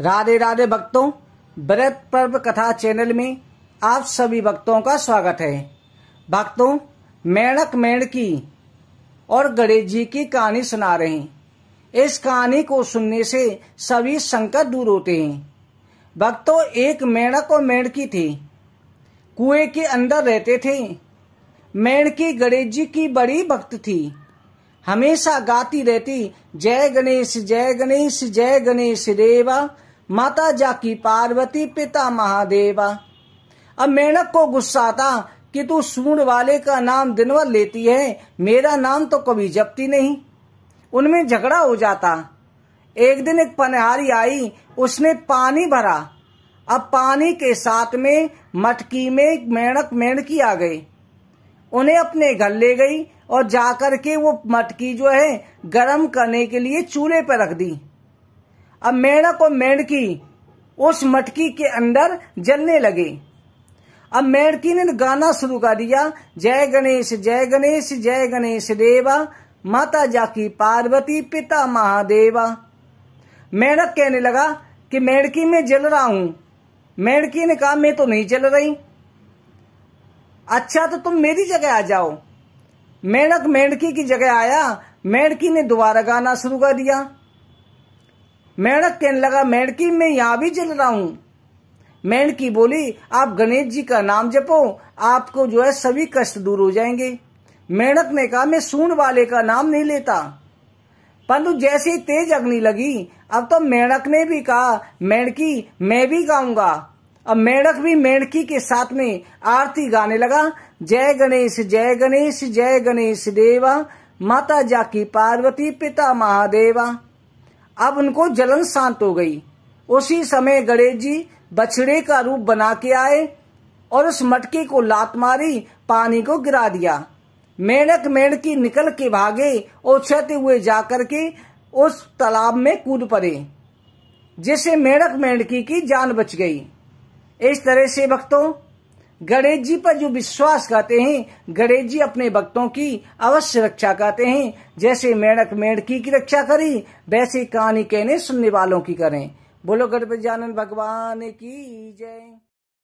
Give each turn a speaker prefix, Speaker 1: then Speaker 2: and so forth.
Speaker 1: राधे राधे भक्तों व्रत पर्व कथा चैनल में आप सभी भक्तों का स्वागत है। भक्तों, मेणक मेणकी और गणेश जी की कहानी सुना रहे हैं। इस कहानी को सुनने से सभी संकट दूर होते हैं। भक्तों, एक मेणक और मेणकी थे। कुएँ के अंदर रहते थे। मेणकी गणेश जी की बड़ी भक्त थी। हमेशा गाती रहती, जय गणेश जय गणेश जय गणेश देवा। माता जाकी पार्वती पिता महादेवा। अब मेढक को गुस्सा आता कि तू सूंड वाले का नाम दिन भर लेती है, मेरा नाम तो कभी जपती नहीं। उनमें झगड़ा हो जाता। एक दिन एक पनहारी आई, उसने पानी भरा। अब पानी के साथ में मटकी में मेढक मेढकी आ गई। उन्हें अपने घर ले गई और जाकर के वो मटकी जो है, गरम करने के लिए चूल्हे पर रख दी। अब मेढक और मेढकी उस मटकी के अंदर जलने लगे। अब मेढकी ने गाना शुरू कर दिया, जय गणेश जय गणेश जय गणेश देवा, माता जाकी पार्वती, पिता महादेवा। मेढक कहने लगा कि मेढकी में जल रहा हूँ। मेढकी ने कहा, मैं तो नहीं जल रही। अच्छा तो तुम मेरी जगह आ जाओ। मेढक मेढकी की जगह आया, मेढकी ने दोबारा गाना शुरू कर दिया। मेढक कहने लगा, मेढकी मैं यहाँ भी जल रहा हूँ। मेढकी बोली, आप गणेश जी का नाम जपो, आपको जो है सभी कष्ट दूर हो जाएँगे। मेढक ने कहा, मैं सूंड वाले का नाम नहीं लेता। परंतु जैसे ही तेज अग्नि लगी, अब तो मेढक ने भी कहा, मेढकी, मैं भी गाऊँगा। अब मेढक भी मेढकी के साथ में आरती गाने लगा, जय गणेश जय गणेश जय गणेश देवा, माता जाकी पार्वती, पिता महादेवा। अब उनको जलन शांत हो गई। उसी समय गणेश जी बछड़े का रूप बना के आए और उस मटके को लात मारी, पानी को गिरा दिया। मेढक मेढकी निकल के भागे उछते हुए जाकर के उस तालाब में कूद पड़े, जिससे मेढक मेढकी की जान बच गई। इस तरह से भक्तों गणेश जी पर जो विश्वास करते हैं गणेश जी अपने भक्तों की अवश्य रक्षा करते हैं। जैसे मेढक मेढकी की रक्षा करी, वैसे कहानी कहने सुनने वालों की करें। बोलो गणपति जानन भगवान की जय।